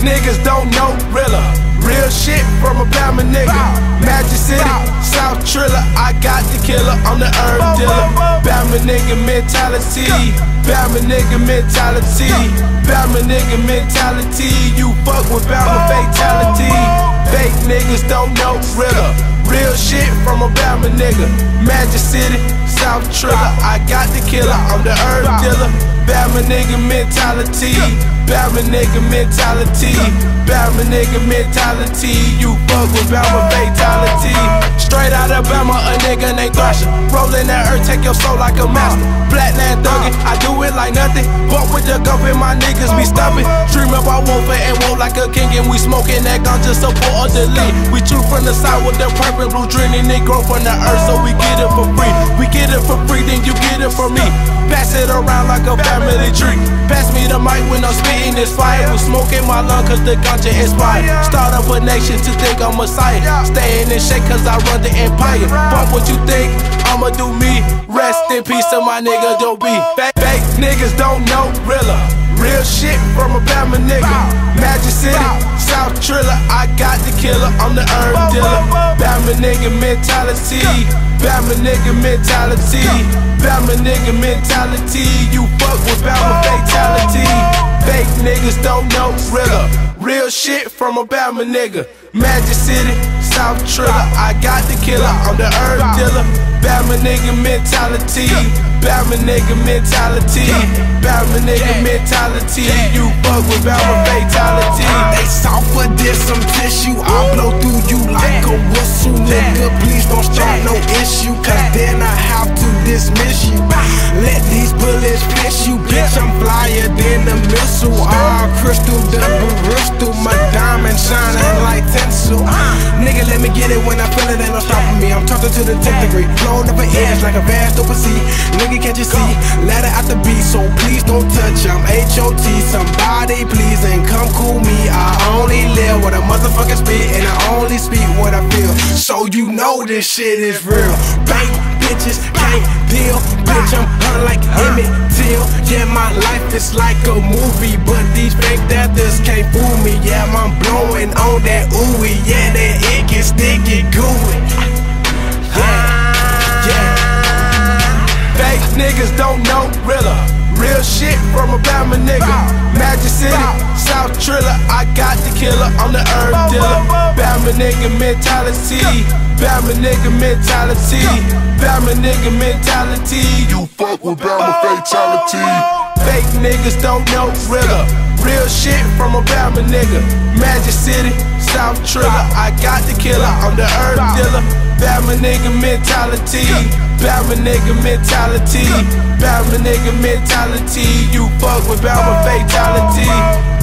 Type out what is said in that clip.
niggas don't know Rilla. Real shit from a Bama nigga. Magic City, South Trilla. I got the killer, I'm the herb dealer. Bama nigga mentality. Bama nigga mentality. Bama nigga mentality. You fuck with Bama fatality. Fake niggas don't know Rilla. Real shit from a Bama nigga. Magic City, South Trilla. I got the killer, I'm the herb dealer. Bama nigga mentality. Bama nigga mentality. Bama nigga mentality. You fuck with Bama fatality. Straight out of Bama, a nigga named Thrasher. Rolling that earth, take your soul like a master. Flatland thuggin', I do it like nothing. Walk with the and my niggas be stopping. Dream about wolfing and wolf like a king, and we smoking that ganja support or delete. We true from the side with the purple blue dream, and it grow from the earth, so we get it for free. We get it for free, then you get it from me. Pass it around like a family tree. Pass me the mic when I'm spitting this fire. We smoking my lung cause the ganja inspired. Start up a nation to think I'm a Messiah. Staying in shape cause I run the empire. Fuck what you think, I'ma do me. Rest in peace to my nigga Doe B. Fake, fake niggas don't know Rilla. Real shit from a Bama nigga. Magic City, South Trilla. I got the killer, I'm the herb dealer. Bama nigga mentality. Bama nigga mentality. Bama nigga mentality. You fuck with Bama fatality. Fake niggas don't know Rilla. Real shit from a Bama nigga. Magic City, South Trilla. I got the killer, I'm the herb dealer. Bama nigga mentality. Bama nigga mentality. Bama nigga mentality. You fuck with Bama fatality. Uh, they soft for this, some tissue. I'll blow through you like a whistle, nigga. Please don't start no issue, cause then I have to dismiss you. Let these bullets fix you, bitch. I'm flyer than a missile. All crystal, double crystal. My diamond shining like tinsel. Uh. Nigga, let me get it when I feel it, ain't no stopping talking to the 10th degree, blown up an edge like a vast open sea. Nigga, can't you see? Ladder out the beat, so please don't touch. I'm H.O.T. Somebody please and come cool me. I only live with a motherfucking spit, and I only speak what I feel. So you know this shit is real. Bank bitches can't deal, bitch. I'm hunting like Emmett Till. Yeah, my life is like a movie, but these fake deathers can't fool me. Yeah, I'm blowing on that ooey. Yeah, that it sticky from a Bama nigga. Magic City, South Trilla. I got the killer, I'm the herb dealer. Bama nigga mentality. Bama nigga mentality. Bama nigga mentality. You fuck with Bama fatality. Fake niggas don't know Rilla. Real shit from a Bama nigga. Magic City, South Trilla. I got the killer, I'm the herb dealer. Bama nigga mentality. Bama nigga mentality. Bama nigga mentality. You fuck with Bama fatality.